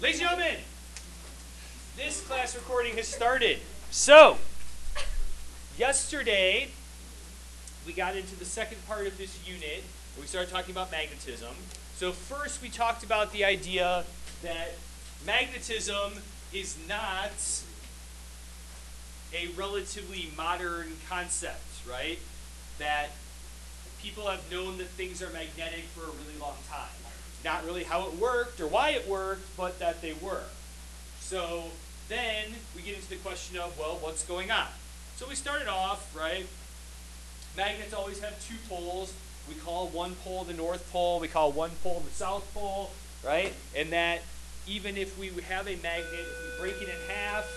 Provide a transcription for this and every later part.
Ladies and gentlemen, this class recording has started. So, yesterday we got into the second part of this unit we started talking about magnetism. So, first we talked about the idea that magnetism is not a relatively modern concept, right? That people have known that things are magnetic for a really long time. Not really how it worked or why it worked, but that they were. So then we get into the question of, well, what's going on? So we started off, right? Magnets always have two poles. We call one pole the north pole, we call one pole the south pole, right? And that even if we have a magnet, if we break it in half,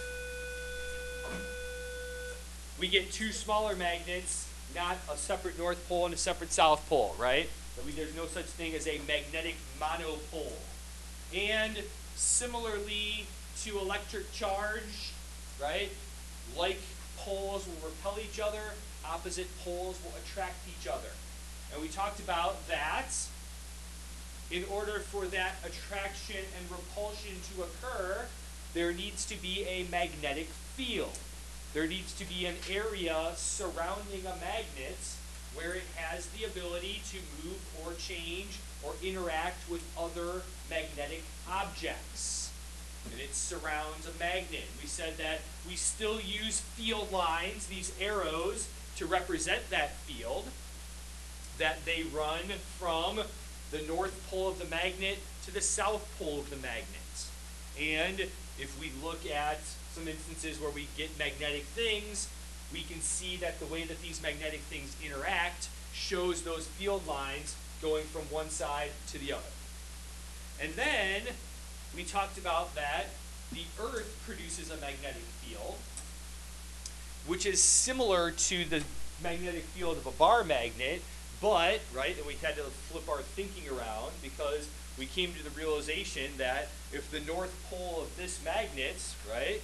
we get two smaller magnets, not a separate north pole and a separate south pole, right? There's no such thing as a magnetic monopole. And similarly to electric charge, right? Like poles will repel each other, opposite poles will attract each other. And we talked about that in order for that attraction and repulsion to occur, there needs to be a magnetic field. There needs to be an area surrounding a magnet where it has the ability to move or change or interact with other magnetic objects. And it surrounds a magnet. We said that we still use field lines, these arrows, to represent that field, that they run from the north pole of the magnet to the south pole of the magnet. And if we look at some instances where we get magnetic things, we can see that the way that these magnetic things interact shows those field lines going from one side to the other. And then we talked about that the Earth produces a magnetic field, which is similar to the magnetic field of a bar magnet, but, right, and we had to flip our thinking around because we came to the realization that if the north pole of this magnet, right,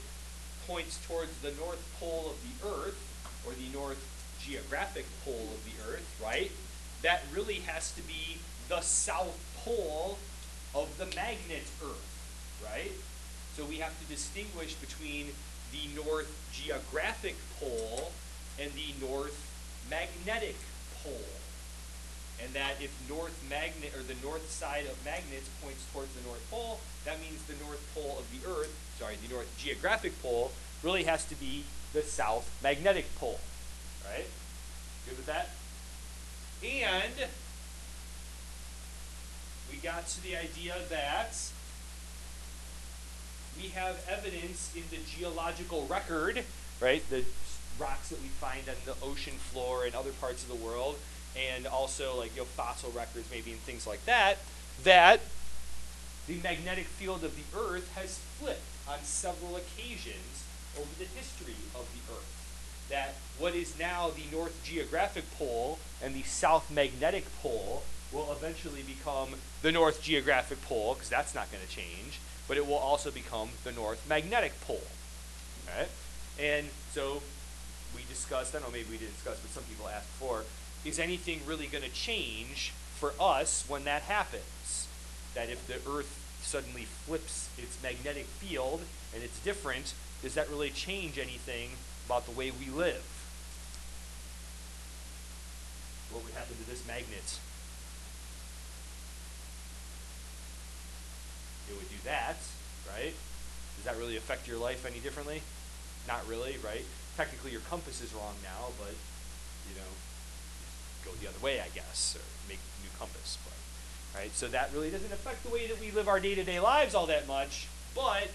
points towards the north pole of the Earth, or the north geographic pole of the Earth, right? That really has to be the south pole of the magnet Earth, right? So we have to distinguish between the north geographic pole and the north magnetic pole. And that if north magnet or the north side of magnets points towards the north pole, that means the north pole of the Earth, sorry, the north geographic pole really has to be the south magnetic pole. Right? Good with that? And we got to the idea that we have evidence in the geological record, right? The rocks that we find on the ocean floor and other parts of the world, also like you know, fossil records maybe and things like that, that the magnetic field of the Earth has flipped on several occasions over the history of the Earth. That what is now the north geographic pole and the south magnetic pole will eventually become the north geographic pole, because that's not going to change, but it will also become the north magnetic pole. Right? And so we discussed, I don't know, maybe we didn't discuss, but some people asked before, is anything really going to change for us when that happens? That if the Earth suddenly flips its magnetic field and it's different, does that really change anything about the way we live? What would happen to this magnet? It would do that, right? Does that really affect your life any differently? Not really, right? Technically, your compass is wrong now, but you know, go the other way, I guess, or make a new compass. But right, so that really doesn't affect the way that we live our day-to-day lives all that much, but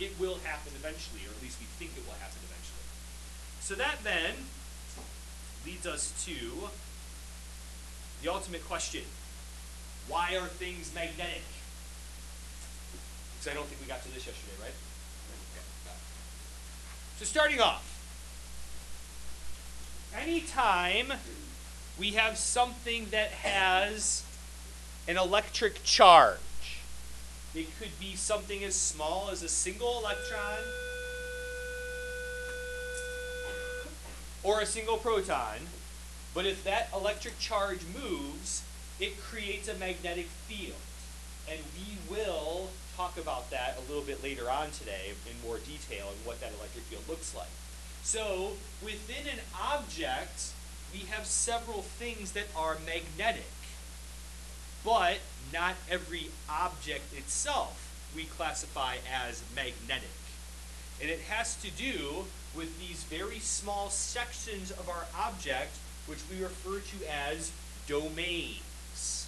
it will happen eventually, or at least we think it will happen eventually. So that then leads us to the ultimate question. Why are things magnetic? Because I don't think we got to this yesterday, right? So starting off, anytime we have something that has an electric charge, it could be something as small as a single electron or a single proton. But if that electric charge moves, it creates a magnetic field. and we will talk about that a little bit later on today in more detail and what that electric field looks like. So within an object, we have several things that are magnetic, but not every object itself we classify as magnetic. And it has to do with these very small sections of our object, which we refer to as domains.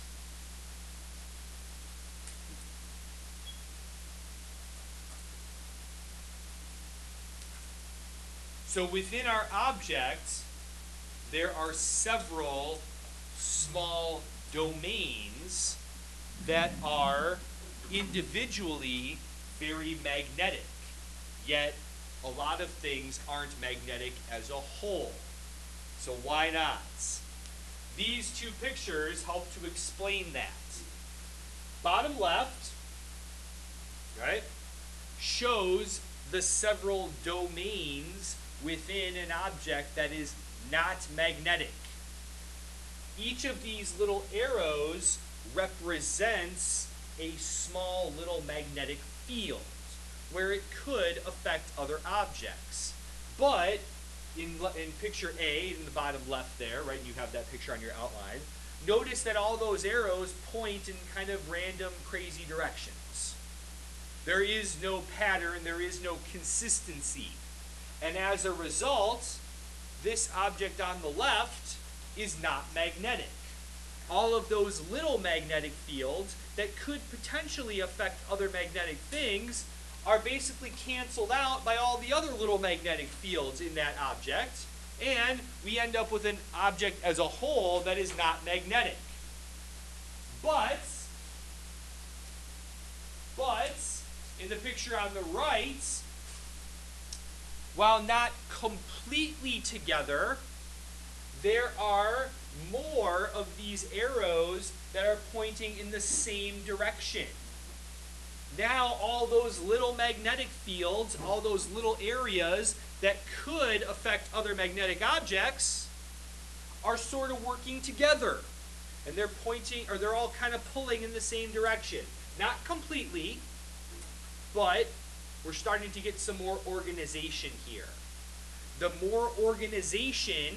So within our object, there are several small domains that are individually very magnetic, yet a lot of things aren't magnetic as a whole. So why not? These two pictures help to explain that. Bottom left, right, shows the several domains within an object that is not magnetic. Each of these little arrows represents a small little magnetic field where it could affect other objects. But in, in picture A, in the bottom left there, right, you have that picture on your outline, notice that all those arrows point in kind of random, crazy directions. There is no pattern, there is no consistency. And as a result, this object on the left is not magnetic. All of those little magnetic fields that could potentially affect other magnetic things are basically canceled out by all the other little magnetic fields in that object, and we end up with an object as a whole that is not magnetic. But, but, in the picture on the right, while not completely together, there are more of these arrows that are pointing in the same direction. Now, all those little magnetic fields, all those little areas that could affect other magnetic objects, are sort of working together. And they're pointing, or they're all kind of pulling in the same direction. Not completely, but we're starting to get some more organization here. The more organization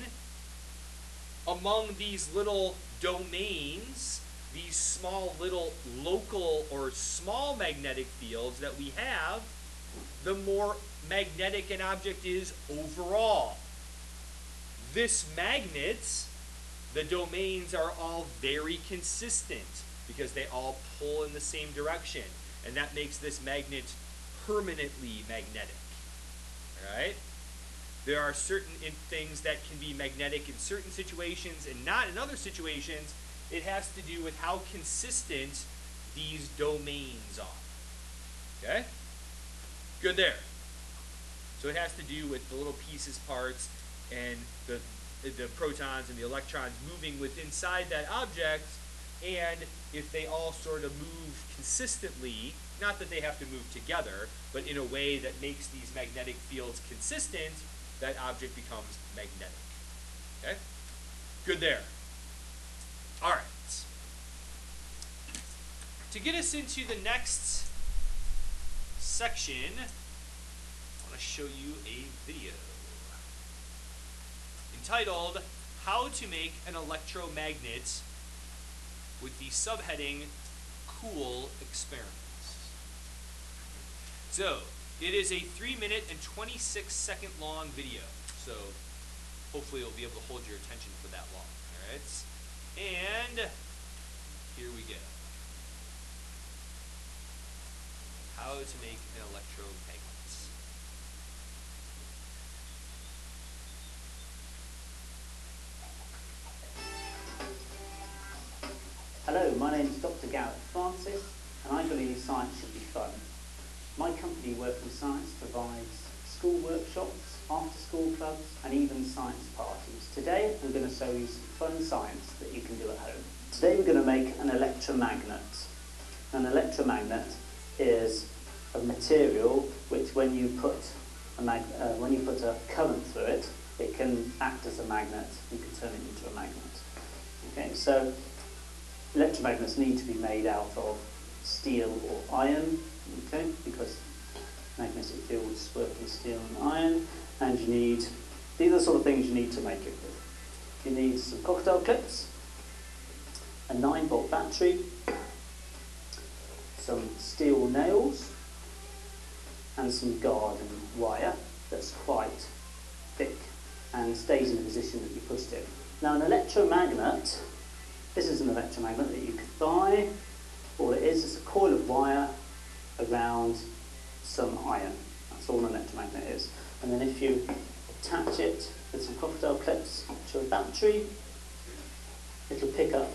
among these little domains, these small little local or small magnetic fields that we have, the more magnetic an object is overall. This magnet, the domains are all very consistent because they all pull in the same direction. And that makes this magnet permanently magnetic. All right? There are certain things that can be magnetic in certain situations and not in other situations. It has to do with how consistent these domains are. Okay? Good there. So it has to do with the little pieces, parts, and the, the protons and the electrons moving within inside that object, and if they all sort of move consistently, not that they have to move together, but in a way that makes these magnetic fields consistent, that object becomes magnetic. Okay? Good there. All right. To get us into the next section, I want to show you a video entitled How to Make an Electromagnet with the subheading Cool Experiments. So, it is a 3 minute and 26 second long video, so hopefully you'll be able to hold your attention for that long. Alright? And here we go. How to make an electromagnet. Hello, my name is Dr. Gareth Francis, and I believe science should be fun. My company, Work Working Science, provides school workshops, after-school clubs, and even science parties. Today, we're going to show you some fun science that you can do at home. Today, we're going to make an electromagnet. An electromagnet is a material which, when you put a uh, when you put a current through it, it can act as a magnet. You can turn it into a magnet. Okay, so electromagnets need to be made out of steel or iron, okay, because magnetic fields work in steel and iron, and you need, these are the sort of things you need to make it with. You need some crocodile clips, a 9 volt battery, some steel nails, and some garden wire that's quite thick and stays in the position that you put it. Now an electromagnet, this is an electromagnet that you could buy. All it is is a coil of wire around some iron. That's all an electromagnet is. And then if you attach it with some crocodile clips to a battery, it'll pick up.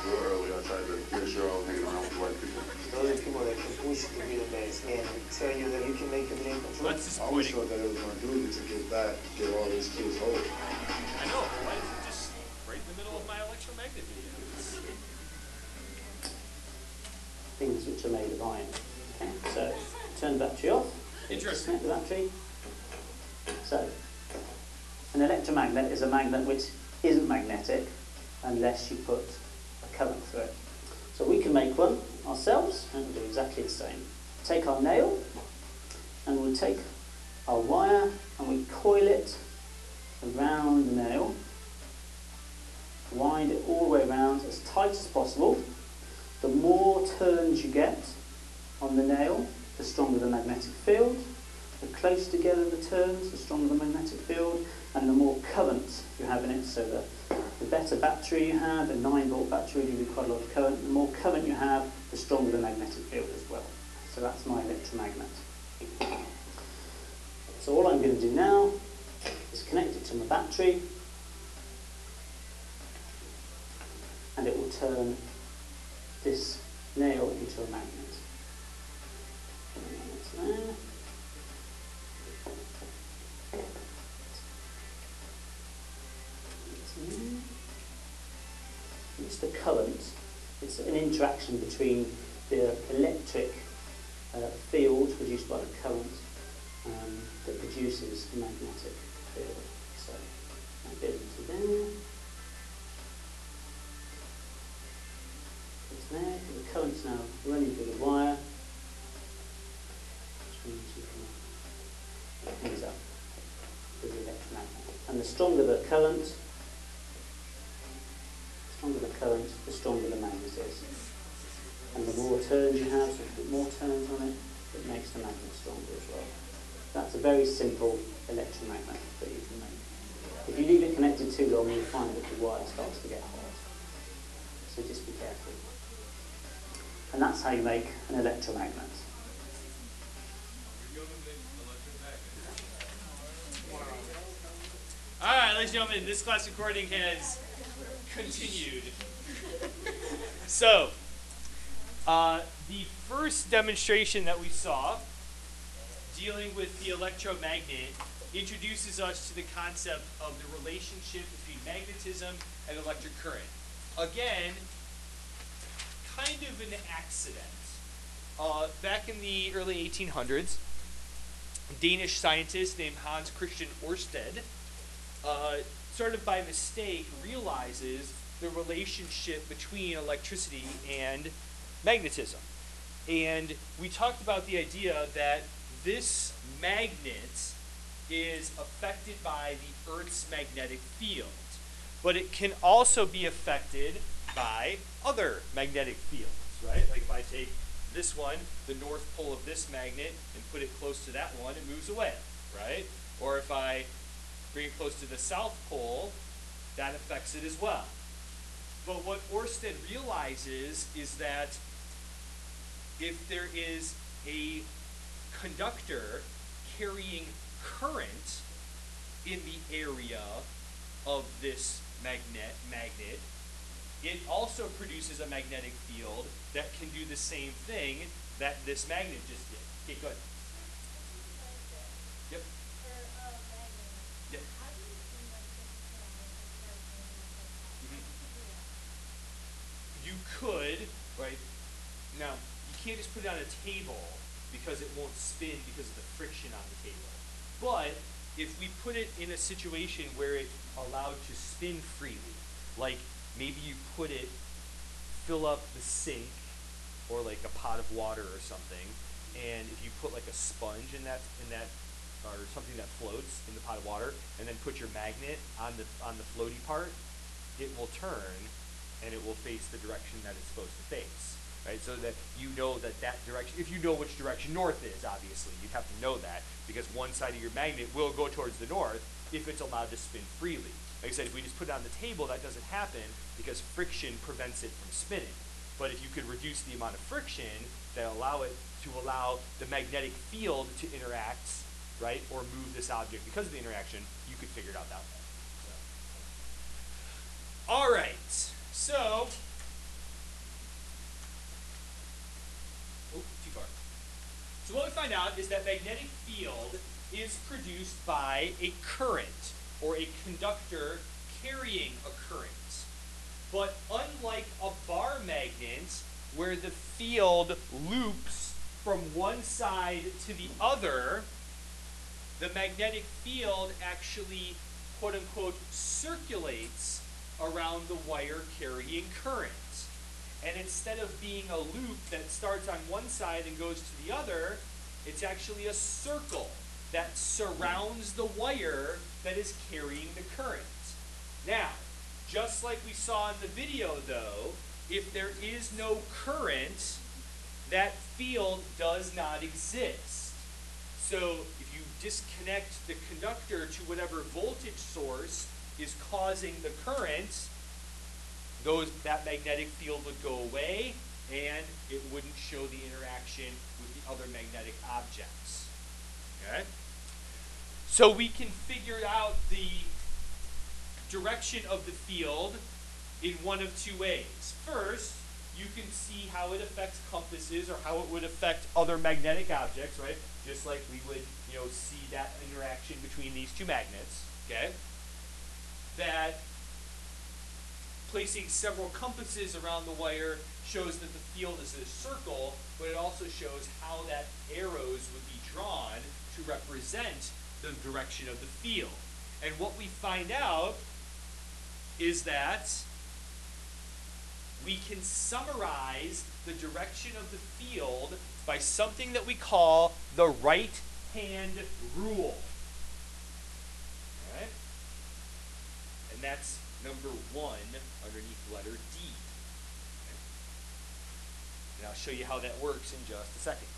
Early, I tried to make sure I was hanging around with the right people. Those are people that push the real best and tell you that you can make in control. Let's just I always thought that it was gonna to get back, get all these kids hold. I know. Why is it just right in the middle of my electromagnet video? It's- things which are made of iron. Okay, so turn the battery off. Interesting. Disconnect the battery. So, an electromagnet is a magnet which isn't magnetic unless you put a current through it. So we can make one ourselves and we'll do exactly the same. Take our nail and we'll take our wire and we coil it around the nail. Wind it all the way around as tight as possible. The more turns you get on the nail, the stronger the magnetic field. The closer together the turns, the stronger the magnetic field, and the more current you have in it. So the, the better battery you have, a 9 volt battery will give you quite a lot of current. The more current you have, the stronger the magnetic field as well. So that's my electromagnet. So all I'm going to do now is connect it to my battery, and it will turn this nail into a magnet. It's the current. It's an interaction between the electric uh, field produced by the current um, that produces the magnetic field. So that goes into there. There, the current's now running through the wire. Use up with the electromagnet. And the stronger the current, the stronger the current, the stronger the magnet is. And the more turns you have, so you put more turns on it, it makes the magnet stronger as well. That's a very simple electromagnet that you can make. If you leave it connected too long, you'll find that the wire starts to get hot. So just be careful. And that's how you make an electromagnet. All right, ladies and gentlemen, this class recording has continued. So, uh, the first demonstration that we saw dealing with the electromagnet introduces us to the concept of the relationship between magnetism and electric current. Again, kind of an accident. Uh, back in the early 1800s, a Danish scientist named Hans Christian Ørsted, uh, sort of by mistake, realizes the relationship between electricity and magnetism. And we talked about the idea that this magnet is affected by the Earth's magnetic field, but it can also be affected by other magnetic fields, right? Like if I take this one, the north pole of this magnet, and put it close to that one, it moves away, right? Or if I bring it close to the south pole, that affects it as well. But what Orsted realizes is that if there is a conductor carrying current in the area of this magnet magnet, it also produces a magnetic field that can do the same thing that this magnet just did. Okay, good. Yep. Yep. You could, right? Now, you can't just put it on a table because it won't spin because of the friction on the table. But if we put it in a situation where it's allowed to spin freely, like maybe you put it fill up the sink or like a pot of water or something, and if you put like a sponge in that in that or something that floats in the pot of water, and then put your magnet on the on the floaty part, it will turn, and it will face the direction that it's supposed to face. Right, so that you know that that direction. If you know which direction north is, obviously you'd have to know that because one side of your magnet will go towards the north if it's allowed to spin freely. Like I said, if we just put it on the table, that doesn't happen because friction prevents it from spinning. But if you could reduce the amount of friction that allow it to allow the magnetic field to interact, right, or move this object because of the interaction, you could figure it out that way. So. All right, so. Oh, too far. So what we find out is that magnetic field is produced by a current or a conductor carrying a current. But unlike a bar magnet where the field loops from one side to the other, the magnetic field actually quote unquote circulates around the wire carrying current. And instead of being a loop that starts on one side and goes to the other, it's actually a circle that surrounds the wire that is carrying the current. Now, just like we saw in the video though, if there is no current, that field does not exist. So if you disconnect the conductor to whatever voltage source is causing the current, those, that magnetic field would go away and it wouldn't show the interaction with the other magnetic objects. Okay? So we can figure out the direction of the field in one of two ways. First, you can see how it affects compasses or how it would affect other magnetic objects, right? Just like we would, you know, see that interaction between these two magnets, okay? That placing several compasses around the wire shows that the field is a circle, but it also shows how that arrows would be drawn to represent the direction of the field. And what we find out is that we can summarize the direction of the field by something that we call the right hand rule. Alright? And that's number one underneath letter D. Okay? And I'll show you how that works in just a second.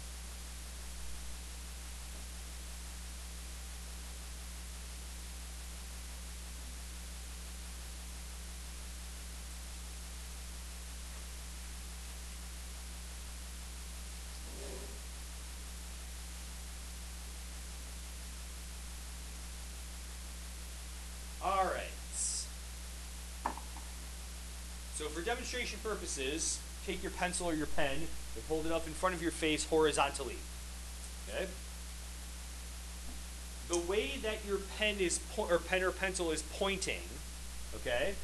All right. So for demonstration purposes, take your pencil or your pen and hold it up in front of your face horizontally. Okay? The way that your pen is or pen or pencil is pointing, okay?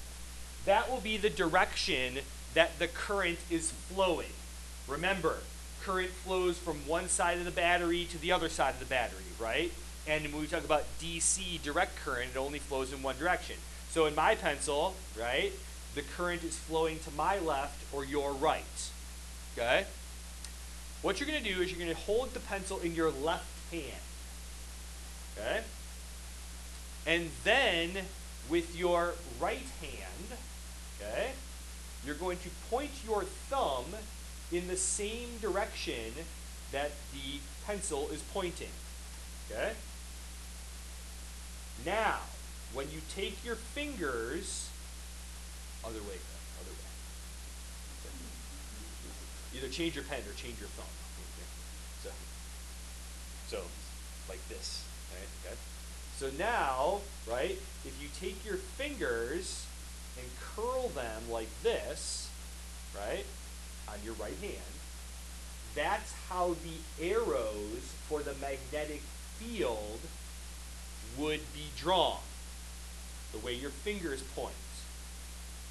That will be the direction that the current is flowing. Remember, current flows from one side of the battery to the other side of the battery, right? And when we talk about DC direct current, it only flows in one direction. So in my pencil, right, the current is flowing to my left or your right. Okay? What you're going to do is you're going to hold the pencil in your left hand. Okay? And then with your right hand, okay, you're going to point your thumb in the same direction that the pencil is pointing. Okay? Now, when you take your fingers, other way, other way. Either change your pen or change your thumb. So, so like this, right? Okay. So now, right, if you take your fingers and curl them like this, right, on your right hand, that's how the arrows for the magnetic field would be drawn. The way your fingers point.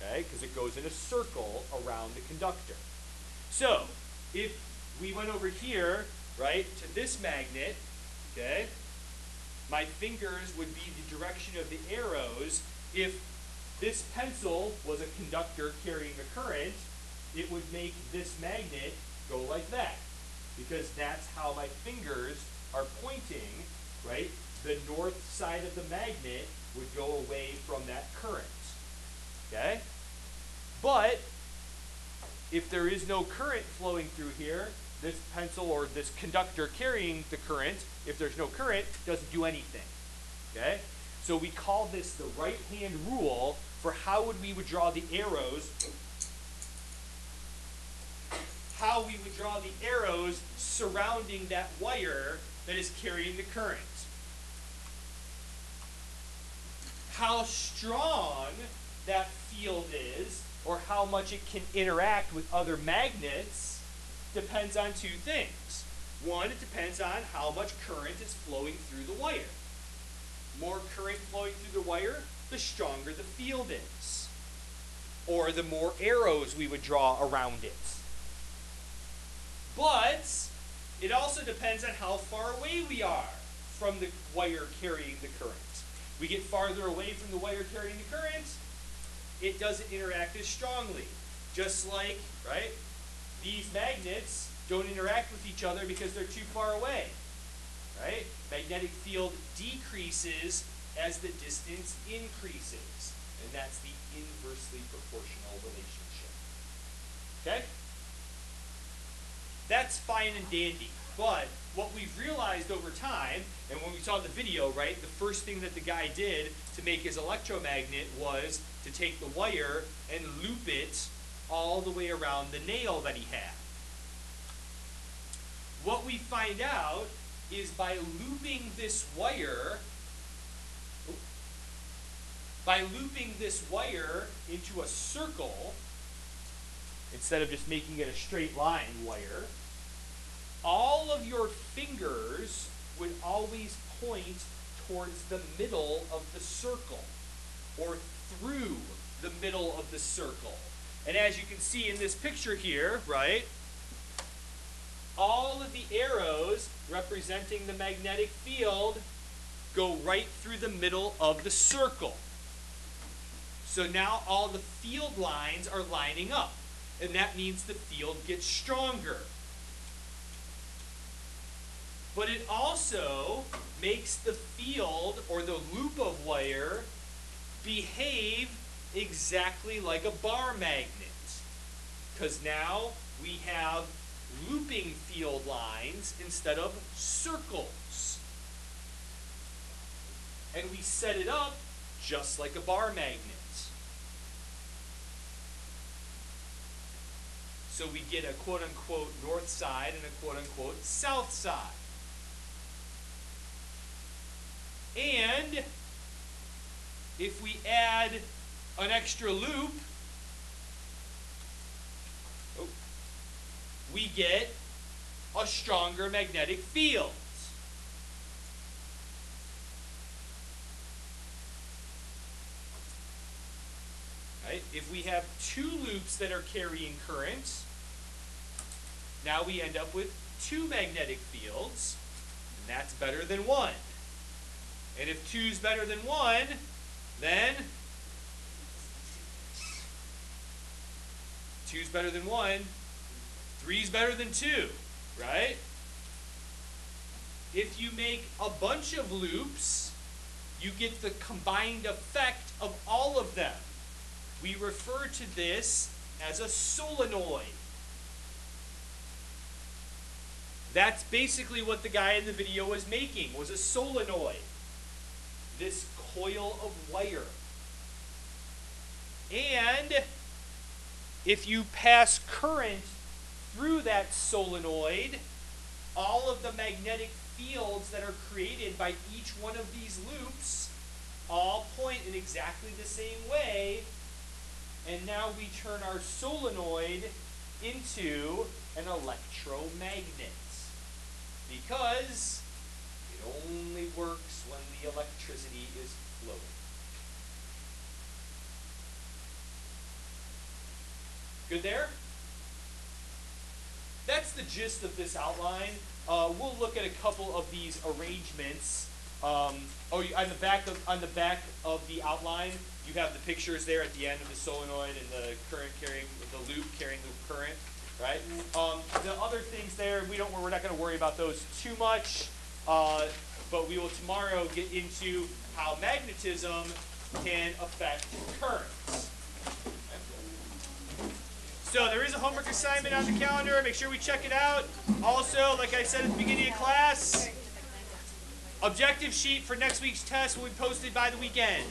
Okay? Because it goes in a circle around the conductor. So, if we went over here, right, to this magnet, okay, my fingers would be the direction of the arrows if this pencil was a conductor carrying a current, it would make this magnet go like that. Because that's how my fingers are pointing, right? The north side of the magnet would go away from that current. Okay? But if there is no current flowing through here, this pencil or this conductor carrying the current, if there's no current, doesn't do anything. Okay? So we call this the right hand rule for how would we would draw the arrows how we would draw the arrows surrounding that wire that is carrying the current. How strong that field is, or how much it can interact with other magnets, depends on two things. One, it depends on how much current is flowing through the wire. More current flowing through the wire, the stronger the field is. Or the more arrows we would draw around it. But it also depends on how far away we are from the wire carrying the current. We get farther away from the wire carrying the current, it doesn't interact as strongly. Just like, right, these magnets don't interact with each other because they're too far away. Right? Magnetic field decreases as the distance increases. And that's the inversely proportional relationship. Okay? That's fine and dandy. But what we've realized over time, and when we saw the video, right, the first thing that the guy did to make his electromagnet was to take the wire and loop it all the way around the nail that he had. What we find out is by looping this wire, by looping this wire into a circle, instead of just making it a straight line wire, all of your fingers would always point towards the middle of the circle or through the middle of the circle. And as you can see in this picture here, right, all of the arrows representing the magnetic field go right through the middle of the circle. So now all the field lines are lining up, and that means the field gets stronger. But it also makes the field or the loop of wire behave exactly like a bar magnet. Because now we have looping field lines instead of circles. And we set it up just like a bar magnet. So we get a quote unquote north side and a quote unquote south side. And if we add an extra loop, we get a stronger magnetic field. Right? If we have two loops that are carrying currents, now we end up with two magnetic fields, and that's better than one. And if 2 is better than 1, then 2 is better than 1, 3 is better than 2, right? If you make a bunch of loops, you get the combined effect of all of them. We refer to this as a solenoid. That's basically what the guy in the video was making, was a solenoid this coil of wire. And if you pass current through that solenoid, all of the magnetic fields that are created by each one of these loops all point in exactly the same way. And now we turn our solenoid into an electromagnet. Because it only works when the electricity is flowing. Good there? That's the gist of this outline. Uh, we'll look at a couple of these arrangements. Um, oh, on the back of on the back of the outline, you have the pictures there at the end of the solenoid and the current carrying, the loop carrying the current, right? Um, the other things there, we don't, we're not gonna worry about those too much, uh, but we will tomorrow get into how magnetism can affect currents. So there is a homework assignment on the calendar. Make sure we check it out. Also, like I said at the beginning of class, objective sheet for next week's test will be posted by the weekend.